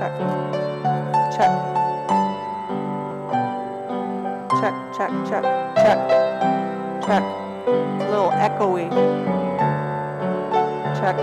check. Check. Check, check, check, check, check. A little echoey. Check,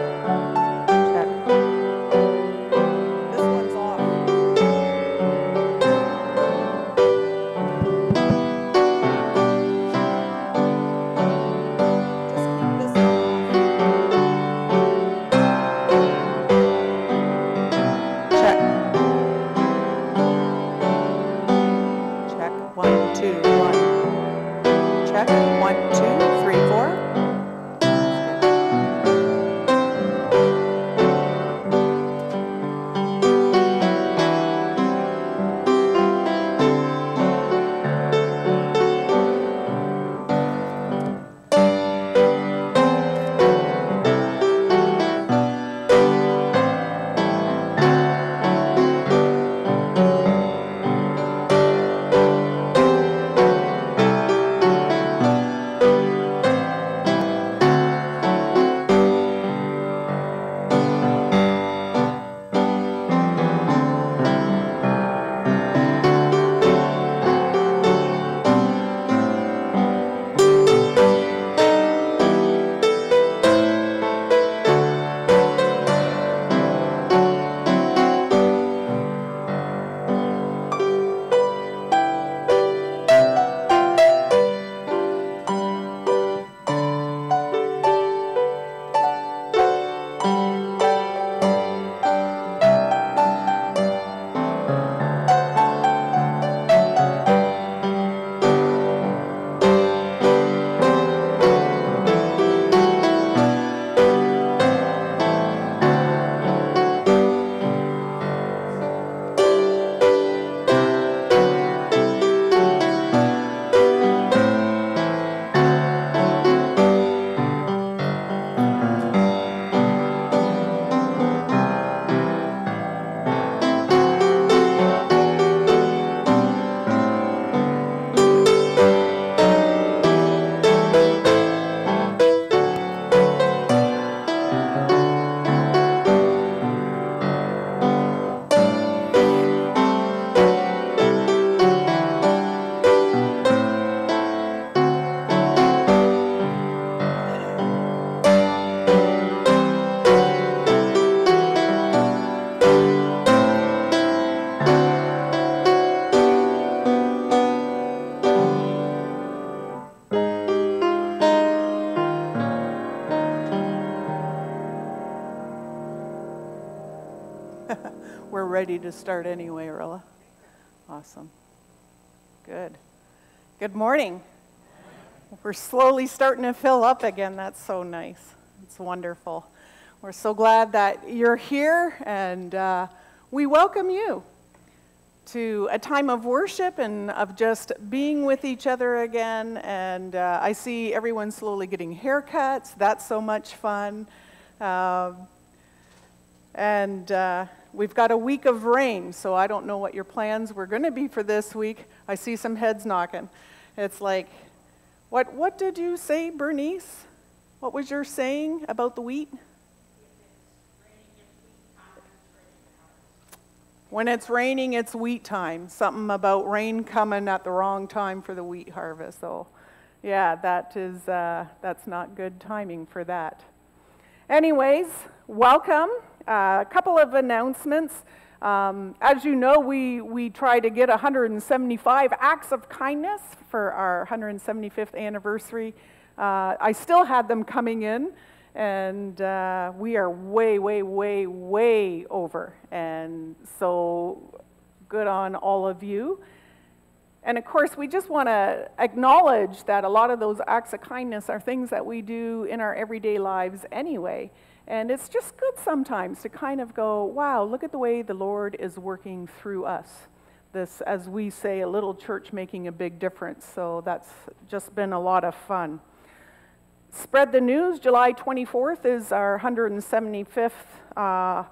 to start anyway, Rilla. Awesome. Good. Good morning. We're slowly starting to fill up again. That's so nice. It's wonderful. We're so glad that you're here, and uh, we welcome you to a time of worship and of just being with each other again. And uh, I see everyone slowly getting haircuts. That's so much fun. Um, and uh, we've got a week of rain, so I don't know what your plans were going to be for this week. I see some heads knocking. It's like, what, what did you say, Bernice? What was your saying about the wheat? When it's raining, it's wheat time. Something about rain coming at the wrong time for the wheat harvest. So, yeah, that is uh, that's not good timing for that. Anyways, welcome. Uh, a couple of announcements. Um, as you know, we, we try to get 175 acts of kindness for our 175th anniversary. Uh, I still had them coming in, and uh, we are way, way, way, way over. And so, good on all of you. And of course, we just want to acknowledge that a lot of those acts of kindness are things that we do in our everyday lives anyway. And it's just good sometimes to kind of go, wow, look at the way the Lord is working through us. This, as we say, a little church making a big difference. So that's just been a lot of fun. Spread the news. July 24th is our 175th uh,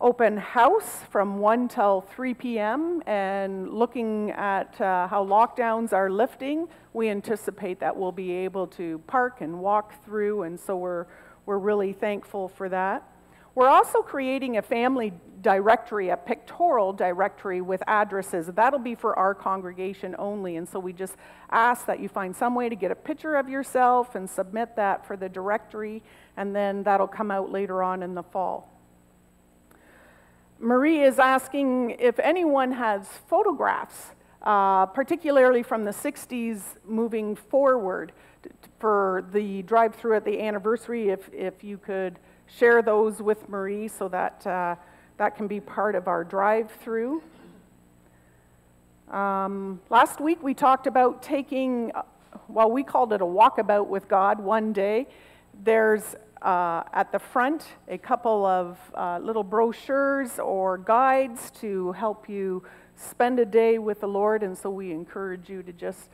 open house from 1 till 3 p.m. And looking at uh, how lockdowns are lifting, we anticipate that we'll be able to park and walk through. And so we're, we're really thankful for that. We're also creating a family directory, a pictorial directory with addresses. That'll be for our congregation only. And so we just ask that you find some way to get a picture of yourself and submit that for the directory, and then that'll come out later on in the fall. Marie is asking if anyone has photographs, uh, particularly from the 60s moving forward, for the drive through at the anniversary, if, if you could share those with Marie so that uh, that can be part of our drive through. Um, last week we talked about taking, well, we called it a walkabout with God one day. There's uh, at the front a couple of uh, little brochures or guides to help you spend a day with the Lord, and so we encourage you to just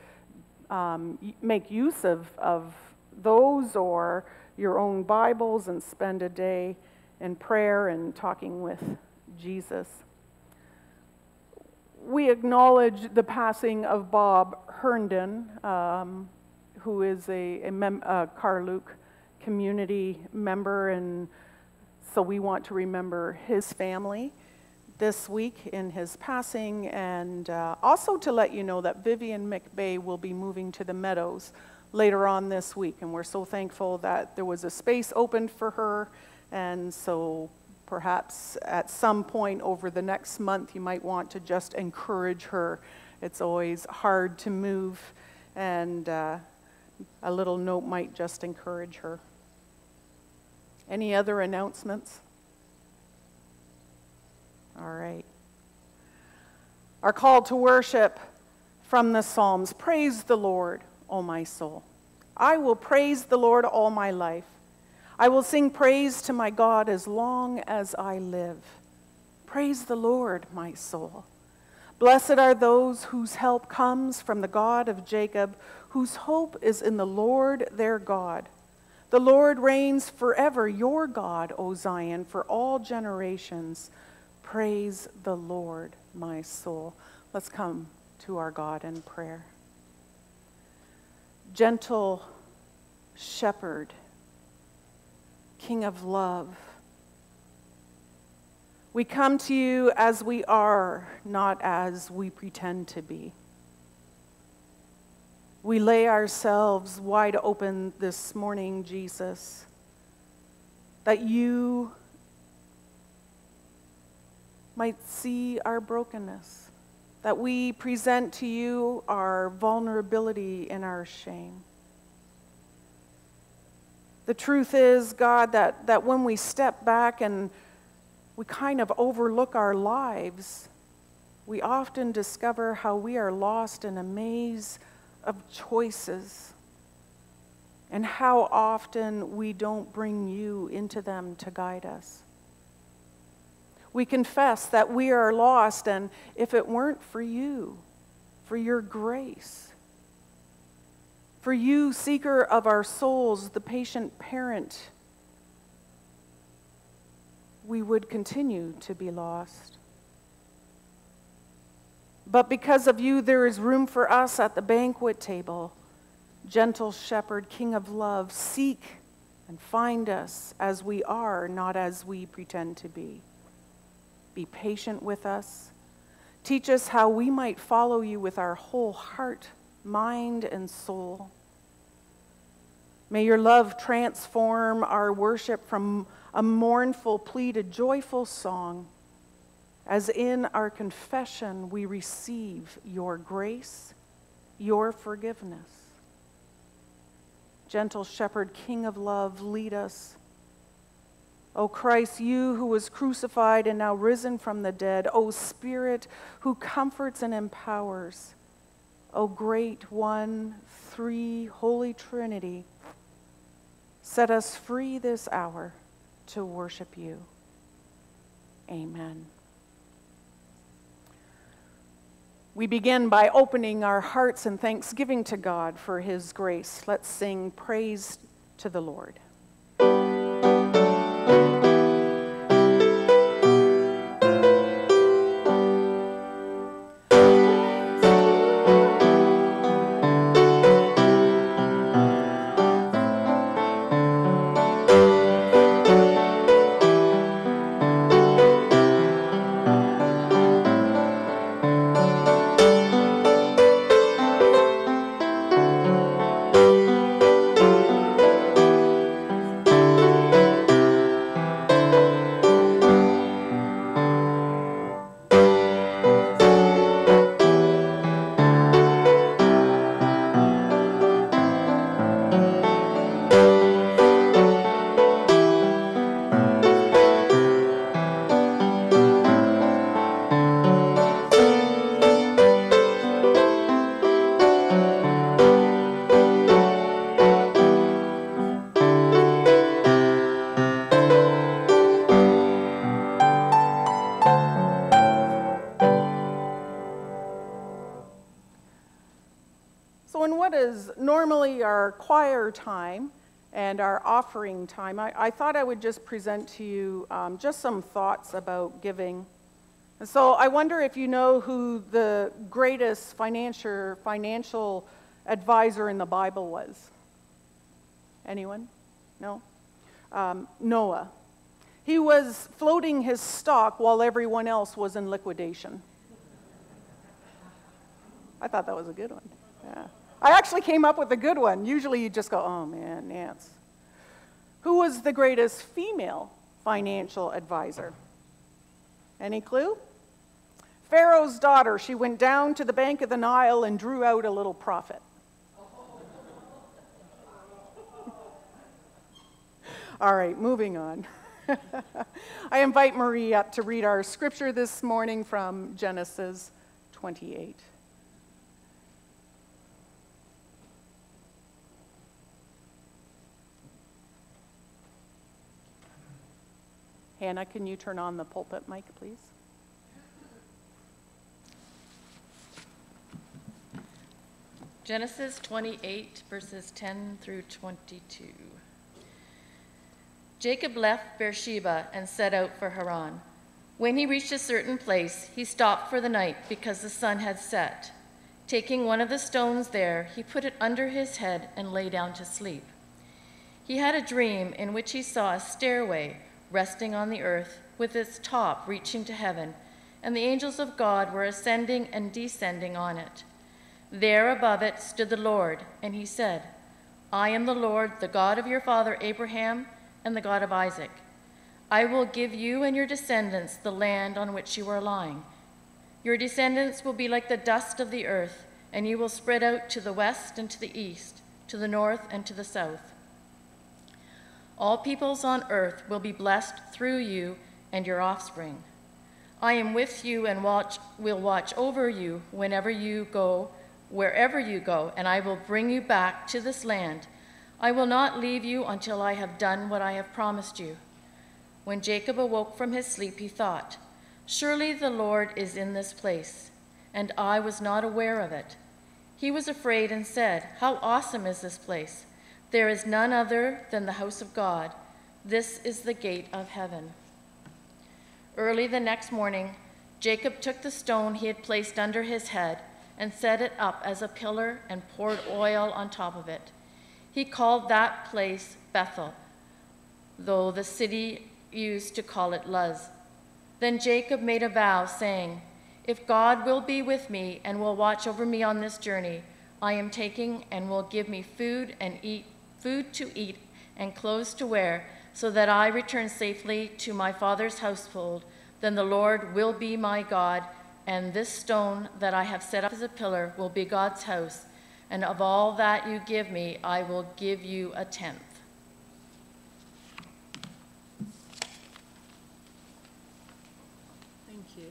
um, make use of, of those or your own Bibles and spend a day in prayer and talking with Jesus. We acknowledge the passing of Bob Herndon, um, who is a, a, mem- a Carluke community member, and so we want to remember his family this week in his passing, and uh, also to let you know that Vivian McBay will be moving to the Meadows later on this week, and we're so thankful that there was a space opened for her, and so perhaps at some point over the next month you might want to just encourage her. It's always hard to move, and uh, a little note might just encourage her. Any other announcements? All right. Our call to worship from the Psalms Praise the Lord, O my soul. I will praise the Lord all my life. I will sing praise to my God as long as I live. Praise the Lord, my soul. Blessed are those whose help comes from the God of Jacob, whose hope is in the Lord their God. The Lord reigns forever, your God, O Zion, for all generations. Praise the Lord, my soul. Let's come to our God in prayer. Gentle shepherd, King of love, we come to you as we are, not as we pretend to be. We lay ourselves wide open this morning, Jesus, that you might see our brokenness, that we present to you our vulnerability and our shame. The truth is, God, that, that when we step back and we kind of overlook our lives, we often discover how we are lost in a maze of choices and how often we don't bring you into them to guide us. We confess that we are lost, and if it weren't for you, for your grace, for you, seeker of our souls, the patient parent, we would continue to be lost. But because of you, there is room for us at the banquet table. Gentle shepherd, king of love, seek and find us as we are, not as we pretend to be. Be patient with us. Teach us how we might follow you with our whole heart, mind, and soul. May your love transform our worship from a mournful plea to joyful song as in our confession we receive your grace, your forgiveness. Gentle Shepherd, King of love, lead us. O Christ, you who was crucified and now risen from the dead, O Spirit who comforts and empowers, O great one, three, holy Trinity, set us free this hour to worship you. Amen. We begin by opening our hearts in thanksgiving to God for his grace. Let's sing praise to the Lord. In what is normally our choir time and our offering time, I, I thought I would just present to you um, just some thoughts about giving. And so I wonder if you know who the greatest financial, financial advisor in the Bible was. Anyone? No? Um, Noah. He was floating his stock while everyone else was in liquidation. I thought that was a good one. Yeah. I actually came up with a good one. Usually you just go, oh man, Nance. Who was the greatest female financial advisor? Any clue? Pharaoh's daughter. She went down to the bank of the Nile and drew out a little profit. All right, moving on. I invite Marie up to read our scripture this morning from Genesis 28. Hannah, can you turn on the pulpit mic, please? Genesis 28, verses 10 through 22. Jacob left Beersheba and set out for Haran. When he reached a certain place, he stopped for the night because the sun had set. Taking one of the stones there, he put it under his head and lay down to sleep. He had a dream in which he saw a stairway resting on the earth with its top reaching to heaven, and the angels of God were ascending and descending on it. There above it stood the Lord, and he said, I am the Lord, the God of your father Abraham and the God of Isaac. I will give you and your descendants the land on which you are lying. Your descendants will be like the dust of the earth, and you will spread out to the west and to the east, to the north and to the south. All peoples on earth will be blessed through you and your offspring. I am with you and watch, will watch over you whenever you go, wherever you go, and I will bring you back to this land I will not leave you until I have done what I have promised you. When Jacob awoke from his sleep, he thought, Surely the Lord is in this place, and I was not aware of it. He was afraid and said, How awesome is this place! There is none other than the house of God. This is the gate of heaven. Early the next morning, Jacob took the stone he had placed under his head and set it up as a pillar and poured oil on top of it. He called that place Bethel, though the city used to call it Luz. Then Jacob made a vow, saying, If God will be with me and will watch over me on this journey, I am taking and will give me food and eat food to eat and clothes to wear, so that I return safely to my father's household, then the Lord will be my God, and this stone that I have set up as a pillar will be God's house and of all that you give me, I will give you a tenth. Thank you.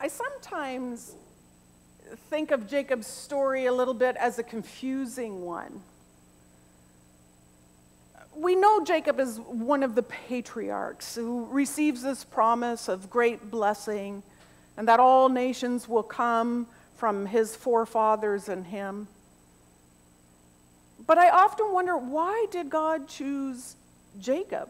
I sometimes think of Jacob's story a little bit as a confusing one we know Jacob is one of the patriarchs who receives this promise of great blessing and that all nations will come from his forefathers and him. But I often wonder why did God choose Jacob?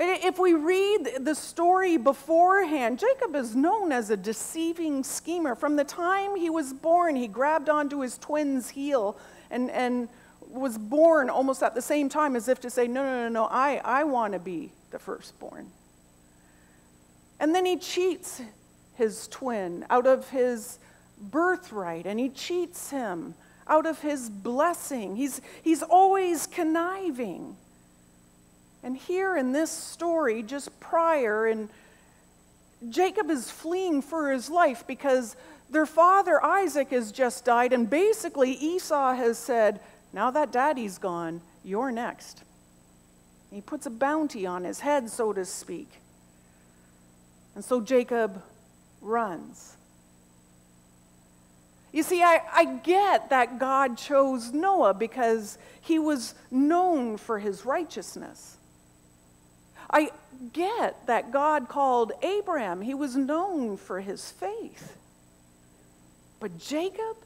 If we read the story beforehand, Jacob is known as a deceiving schemer. From the time he was born, he grabbed onto his twin's heel and, and was born almost at the same time as if to say, no, no, no, no, I, I want to be the firstborn. And then he cheats his twin out of his birthright, and he cheats him out of his blessing. He's, he's always conniving. And here in this story, just prior, and Jacob is fleeing for his life because their father Isaac has just died, and basically Esau has said, now that daddy's gone, you're next. He puts a bounty on his head, so to speak. And so Jacob runs. You see, I, I get that God chose Noah because he was known for his righteousness. I get that God called Abraham, he was known for his faith. But Jacob?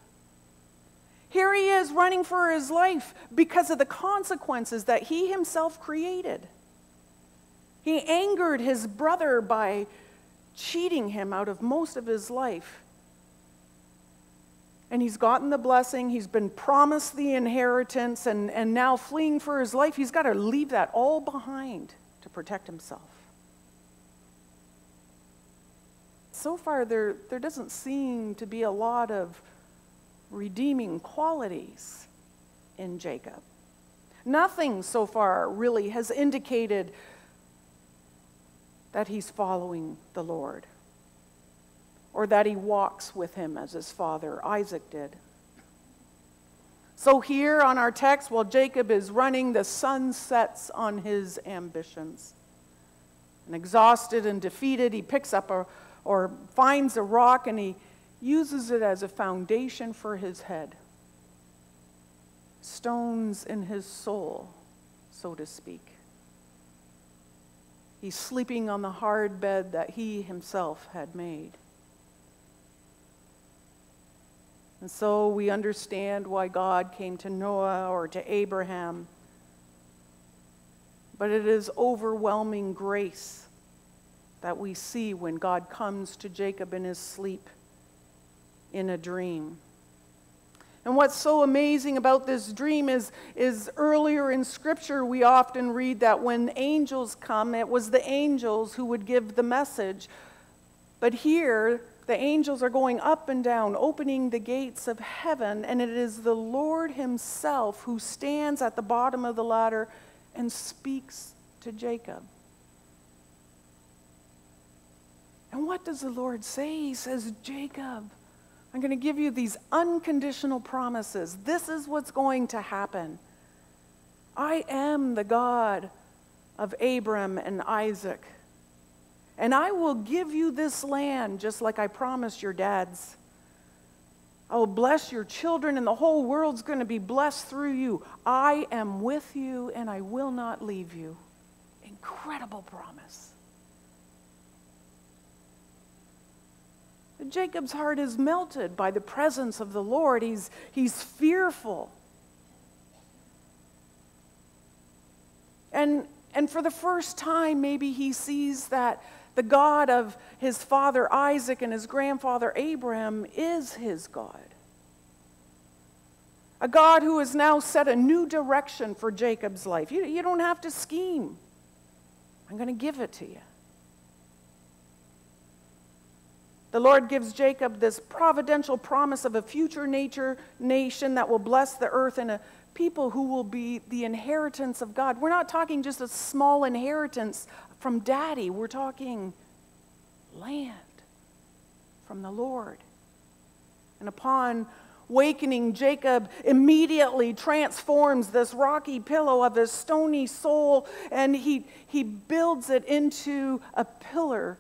Here he is running for his life because of the consequences that he himself created. He angered his brother by cheating him out of most of his life. And he's gotten the blessing, he's been promised the inheritance, and, and now fleeing for his life, he's got to leave that all behind to protect himself. So far, there, there doesn't seem to be a lot of redeeming qualities in Jacob. Nothing so far really has indicated that he's following the Lord or that he walks with him as his father Isaac did. So, here on our text, while Jacob is running, the sun sets on his ambitions. And exhausted and defeated, he picks up a, or finds a rock and he uses it as a foundation for his head. Stones in his soul, so to speak. He's sleeping on the hard bed that he himself had made. And so we understand why God came to Noah or to Abraham. But it is overwhelming grace that we see when God comes to Jacob in his sleep in a dream. And what's so amazing about this dream is, is earlier in Scripture, we often read that when angels come, it was the angels who would give the message. But here, the angels are going up and down, opening the gates of heaven, and it is the Lord Himself who stands at the bottom of the ladder and speaks to Jacob. And what does the Lord say? He says, Jacob, I'm going to give you these unconditional promises. This is what's going to happen. I am the God of Abram and Isaac. And I will give you this land just like I promised your dads. I will bless your children, and the whole world's going to be blessed through you. I am with you, and I will not leave you. Incredible promise. Jacob's heart is melted by the presence of the Lord. He's, he's fearful. And, and for the first time, maybe he sees that the God of his father Isaac and his grandfather Abraham is his God. A God who has now set a new direction for Jacob's life. You, you don't have to scheme, I'm going to give it to you. The Lord gives Jacob this providential promise of a future nature nation that will bless the earth and a people who will be the inheritance of God. We're not talking just a small inheritance from daddy, we're talking land from the Lord. And upon wakening, Jacob immediately transforms this rocky pillow of his stony soul and he, he builds it into a pillar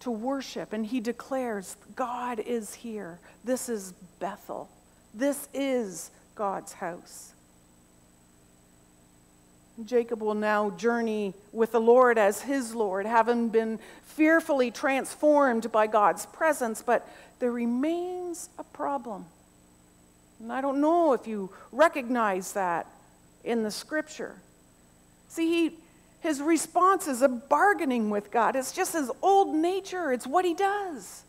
to worship. And he declares, God is here. This is Bethel. This is God's house. Jacob will now journey with the Lord as his Lord, having been fearfully transformed by God's presence, but there remains a problem. And I don't know if you recognize that in the scripture. See, he, his response is a bargaining with God. It's just his old nature, it's what he does.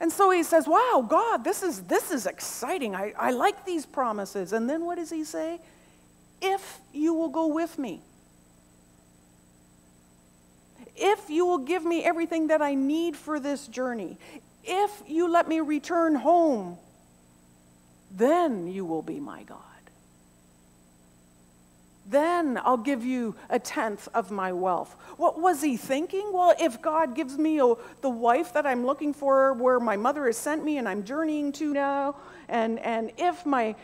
And so he says, Wow, God, this is, this is exciting. I, I like these promises. And then what does he say? If you will go with me, if you will give me everything that I need for this journey, if you let me return home, then you will be my God. Then I'll give you a tenth of my wealth. What was he thinking? Well, if God gives me a, the wife that I'm looking for, where my mother has sent me and I'm journeying to now, and, and if my,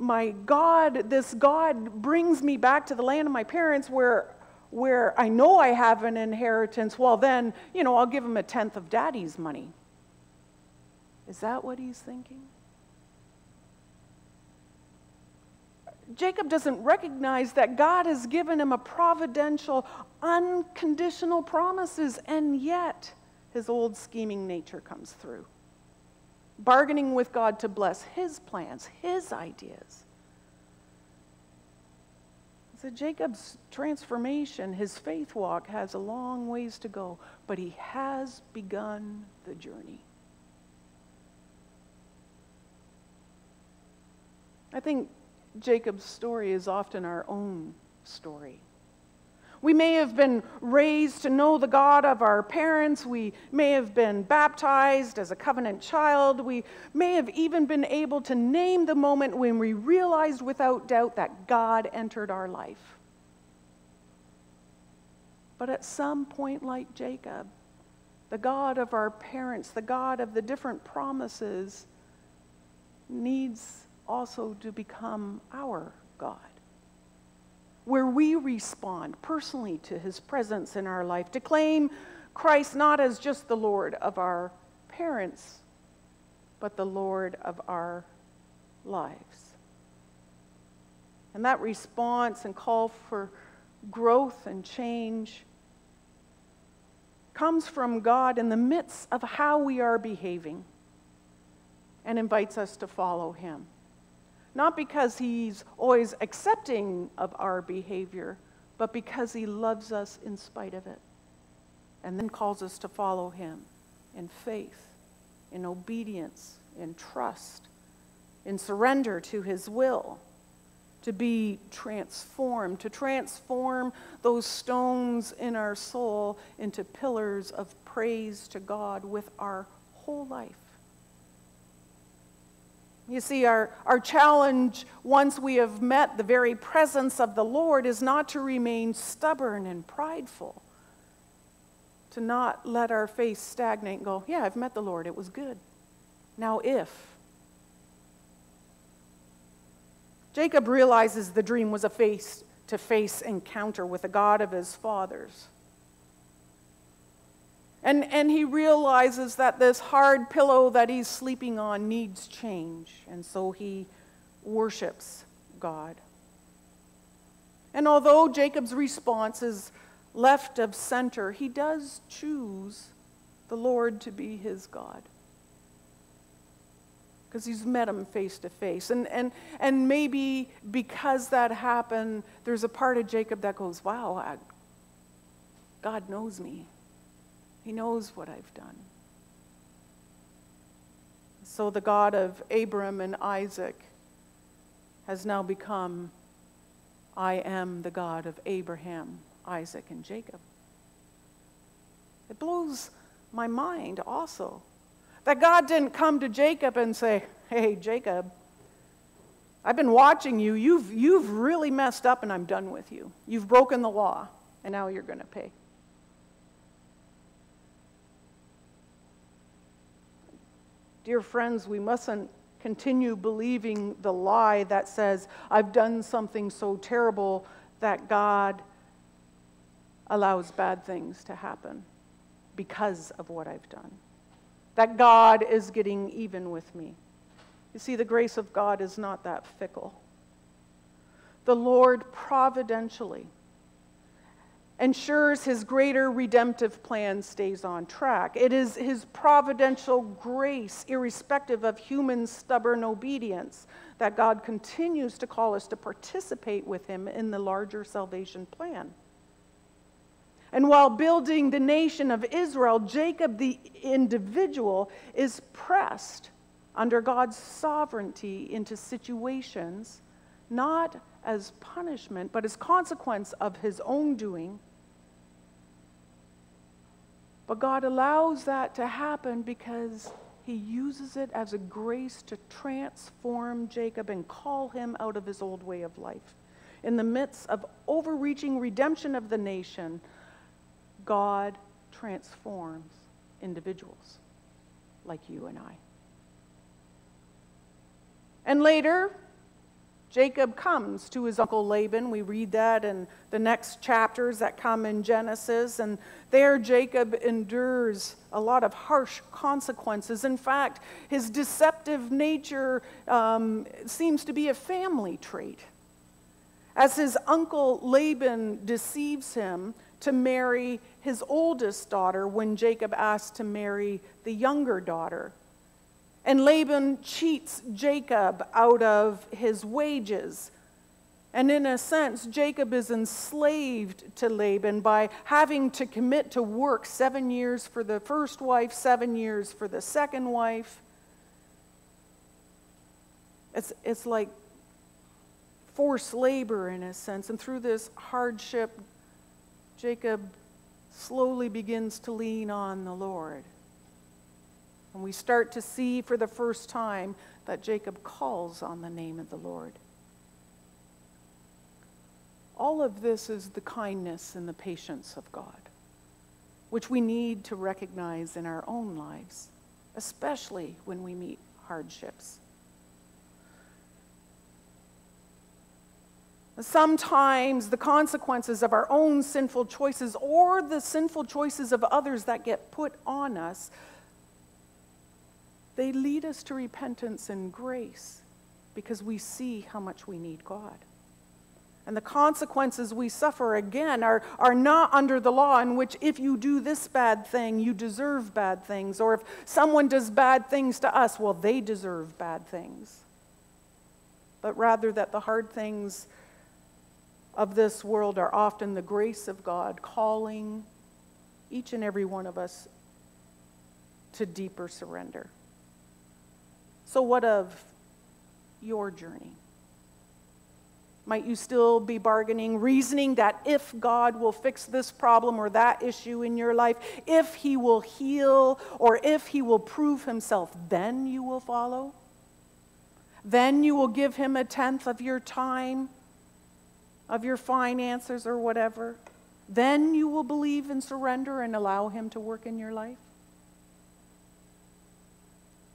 my God, this God brings me back to the land of my parents where, where I know I have an inheritance, well, then, you know, I'll give him a tenth of daddy's money. Is that what he's thinking? Jacob doesn't recognize that God has given him a providential, unconditional promises, and yet his old scheming nature comes through. Bargaining with God to bless his plans, his ideas. So Jacob's transformation, his faith walk, has a long ways to go, but he has begun the journey. I think Jacob's story is often our own story. We may have been raised to know the God of our parents. We may have been baptized as a covenant child. We may have even been able to name the moment when we realized without doubt that God entered our life. But at some point, like Jacob, the God of our parents, the God of the different promises, needs also to become our God. Where we respond personally to his presence in our life, to claim Christ not as just the Lord of our parents, but the Lord of our lives. And that response and call for growth and change comes from God in the midst of how we are behaving and invites us to follow him. Not because he's always accepting of our behavior, but because he loves us in spite of it. And then calls us to follow him in faith, in obedience, in trust, in surrender to his will, to be transformed, to transform those stones in our soul into pillars of praise to God with our whole life. You see, our, our challenge, once we have met the very presence of the Lord, is not to remain stubborn and prideful, to not let our faith stagnate and go, Yeah, I've met the Lord, it was good. Now, if. Jacob realizes the dream was a face to face encounter with the God of his fathers. And, and he realizes that this hard pillow that he's sleeping on needs change. And so he worships God. And although Jacob's response is left of center, he does choose the Lord to be his God. Because he's met him face to face. And, and, and maybe because that happened, there's a part of Jacob that goes, Wow, I, God knows me. He knows what I've done. So the God of Abram and Isaac has now become I am the God of Abraham, Isaac, and Jacob. It blows my mind also that God didn't come to Jacob and say, Hey, Jacob, I've been watching you. You've, you've really messed up, and I'm done with you. You've broken the law, and now you're going to pay. Dear friends, we mustn't continue believing the lie that says, I've done something so terrible that God allows bad things to happen because of what I've done. That God is getting even with me. You see, the grace of God is not that fickle. The Lord providentially ensures his greater redemptive plan stays on track. It is his providential grace, irrespective of human stubborn obedience, that God continues to call us to participate with him in the larger salvation plan. And while building the nation of Israel, Jacob, the individual, is pressed under God's sovereignty into situations not as punishment, but as consequence of his own doing but God allows that to happen because he uses it as a grace to transform Jacob and call him out of his old way of life. In the midst of overreaching redemption of the nation, God transforms individuals like you and I. And later, Jacob comes to his uncle Laban. We read that in the next chapters that come in Genesis. And there, Jacob endures a lot of harsh consequences. In fact, his deceptive nature um, seems to be a family trait. as his uncle Laban deceives him to marry his oldest daughter when Jacob asks to marry the younger daughter. And Laban cheats Jacob out of his wages. And in a sense, Jacob is enslaved to Laban by having to commit to work seven years for the first wife, seven years for the second wife. It's, it's like forced labor in a sense. And through this hardship, Jacob slowly begins to lean on the Lord. And we start to see for the first time that Jacob calls on the name of the Lord. All of this is the kindness and the patience of God, which we need to recognize in our own lives, especially when we meet hardships. Sometimes the consequences of our own sinful choices or the sinful choices of others that get put on us, they lead us to repentance and grace because we see how much we need God. And the consequences we suffer again are, are not under the law, in which if you do this bad thing, you deserve bad things. Or if someone does bad things to us, well, they deserve bad things. But rather that the hard things of this world are often the grace of God calling each and every one of us to deeper surrender. So, what of your journey? Might you still be bargaining, reasoning that if God will fix this problem or that issue in your life, if He will heal or if He will prove Himself, then you will follow? Then you will give Him a tenth of your time of your finances or whatever, then you will believe and surrender and allow Him to work in your life?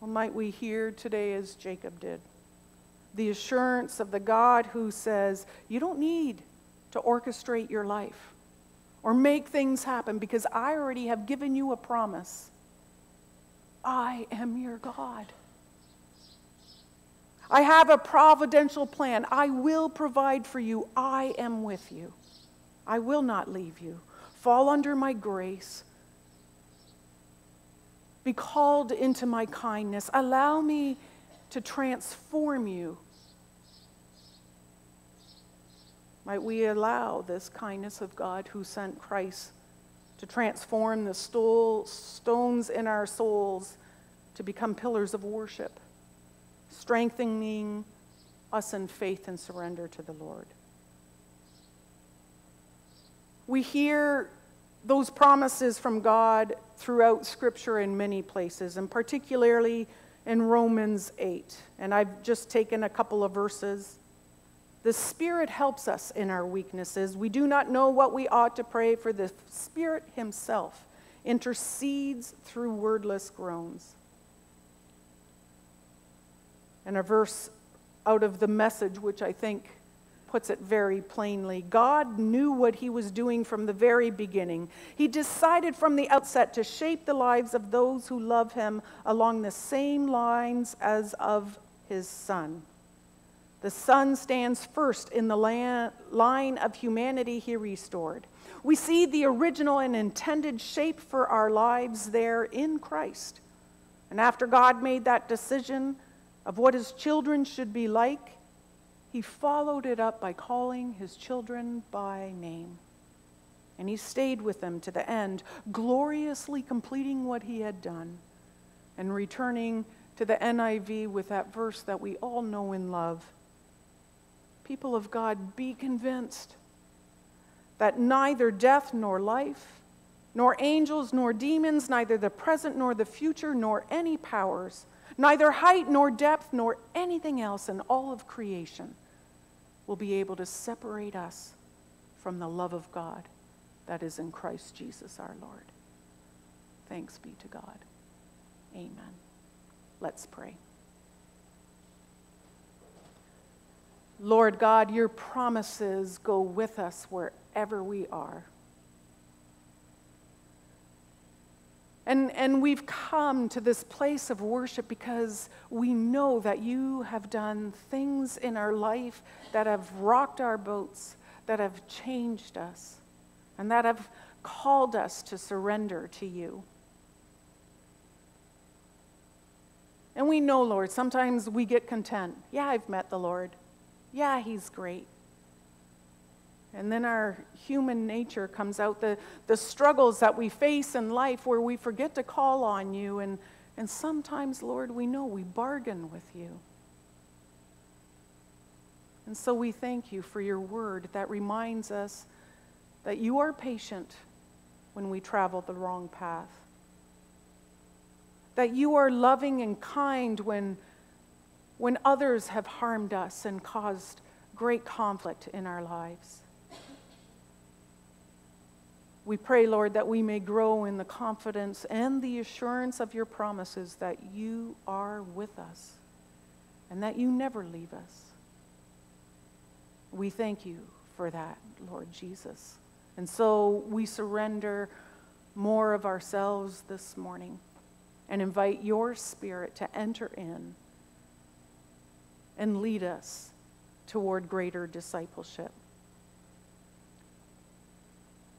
Or might we hear today as Jacob did? The assurance of the God who says, You don't need to orchestrate your life or make things happen because I already have given you a promise. I am your God. I have a providential plan. I will provide for you. I am with you. I will not leave you. Fall under my grace. Be called into my kindness. Allow me to transform you. Might we allow this kindness of God who sent Christ to transform the stole, stones in our souls to become pillars of worship? strengthening us in faith and surrender to the Lord. We hear those promises from God throughout Scripture in many places, and particularly in Romans 8. And I've just taken a couple of verses. The Spirit helps us in our weaknesses. We do not know what we ought to pray, for the Spirit Himself intercedes through wordless groans and a verse out of the message, which I think puts it very plainly. God knew what he was doing from the very beginning. He decided from the outset to shape the lives of those who love him along the same lines as of his son. The son stands first in the line of humanity he restored. We see the original and intended shape for our lives there in Christ. And after God made that decision, of what his children should be like, he followed it up by calling his children by name. And he stayed with them to the end, gloriously completing what he had done and returning to the NIV with that verse that we all know and love. People of God, be convinced that neither death nor life, nor angels nor demons, neither the present nor the future, nor any powers, Neither height nor depth nor anything else in all of creation will be able to separate us from the love of God that is in Christ Jesus our Lord. Thanks be to God. Amen. Let's pray. Lord God, your promises go with us wherever we are. And, and we've come to this place of worship because we know that you have done things in our life that have rocked our boats, that have changed us, and that have called us to surrender to you. And we know, Lord, sometimes we get content. Yeah, I've met the Lord. Yeah, He's great. And then our human nature comes out, the, the struggles that we face in life where we forget to call on you. And, and sometimes, Lord, we know we bargain with you. And so we thank you for your word that reminds us that you are patient when we travel the wrong path that you are loving and kind when, when others have harmed us and caused great conflict in our lives. We pray, Lord, that we may grow in the confidence and the assurance of your promises that you are with us and that you never leave us. We thank you for that, Lord Jesus. And so we surrender more of ourselves this morning and invite your spirit to enter in and lead us toward greater discipleship.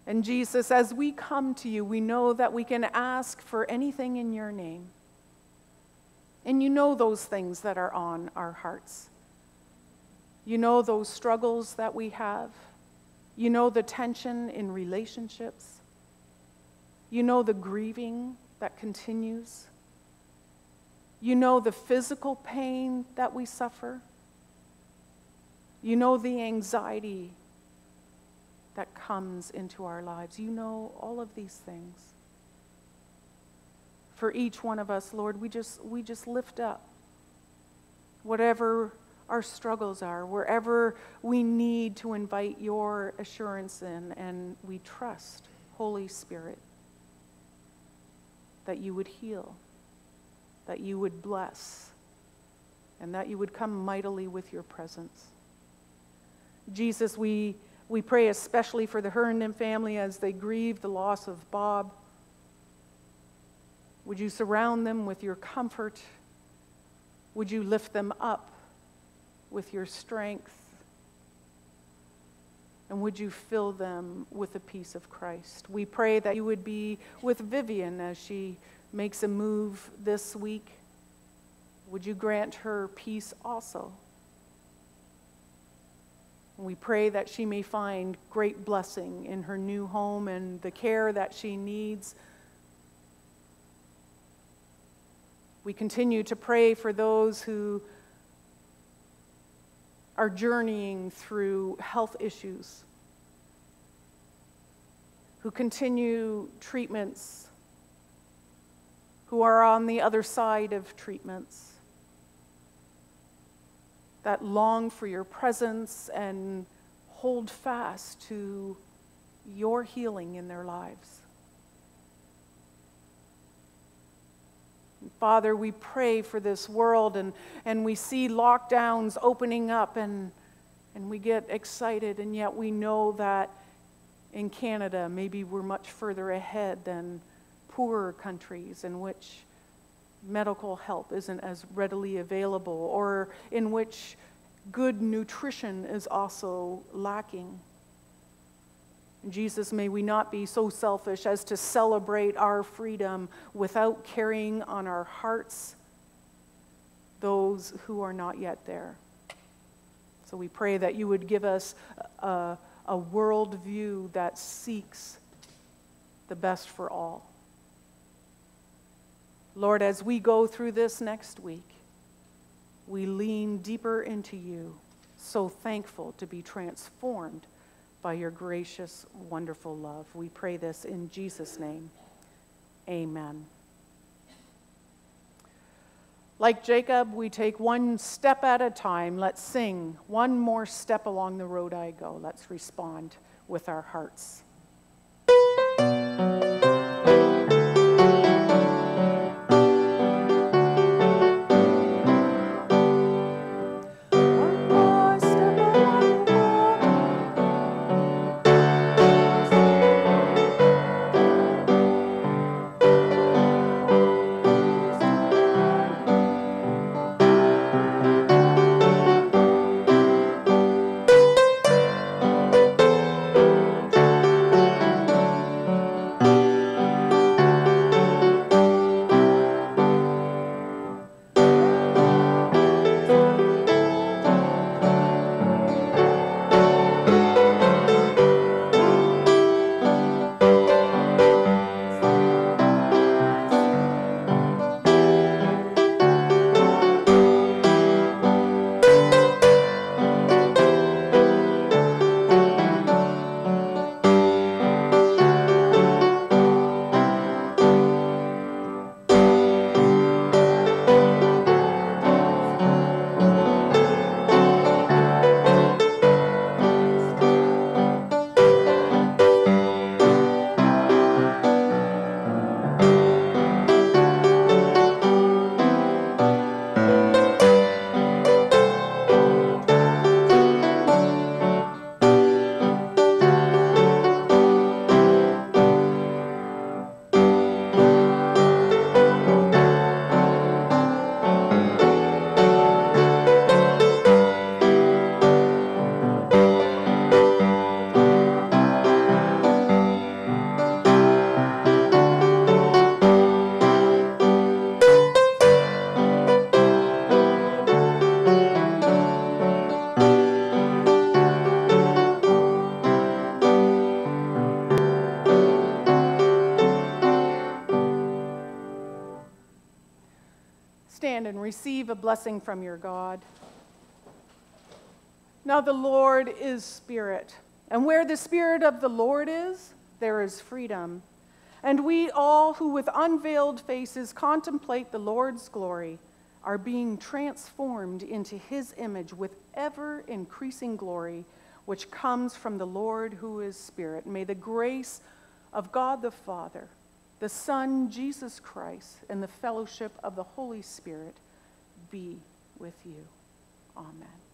And Jesus, as we come to you, we know that we can ask for anything in your name. And you know those things that are on our hearts. You know those struggles that we have. You know the tension in relationships. You know the grieving that continues. You know the physical pain that we suffer. You know the anxiety that comes into our lives. You know all of these things. For each one of us, Lord, we just, we just lift up whatever our struggles are, wherever we need to invite your assurance in, and we trust, Holy Spirit, that you would heal, that you would bless, and that you would come mightily with your presence. Jesus, we, we pray especially for the Herndon family as they grieve the loss of Bob. Would you surround them with your comfort? Would you lift them up with your strength? And would you fill them with the peace of Christ? We pray that you would be with Vivian as she makes a move this week. Would you grant her peace also? We pray that she may find great blessing in her new home and the care that she needs. We continue to pray for those who are journeying through health issues, who continue treatments, who are on the other side of treatments, that long for your presence and hold fast to your healing in their lives. Father, we pray for this world and, and we see lockdowns opening up and, and we get excited, and yet we know that in Canada, maybe we're much further ahead than poorer countries in which medical help isn't as readily available or in which good nutrition is also lacking. Jesus, may we not be so selfish as to celebrate our freedom without carrying on our hearts those who are not yet there. So we pray that you would give us a, a worldview that seeks the best for all. Lord, as we go through this next week, we lean deeper into you, so thankful to be transformed by your gracious, wonderful love. We pray this in Jesus' name. Amen. Like Jacob, we take one step at a time. Let's sing one more step along the road I go. Let's respond with our hearts. Receive a blessing from your God. Now, the Lord is Spirit, and where the Spirit of the Lord is, there is freedom. And we all who with unveiled faces contemplate the Lord's glory are being transformed into his image with ever increasing glory, which comes from the Lord who is Spirit. May the grace of God the Father, the Son, Jesus Christ, and the fellowship of the Holy Spirit be with you. Amen.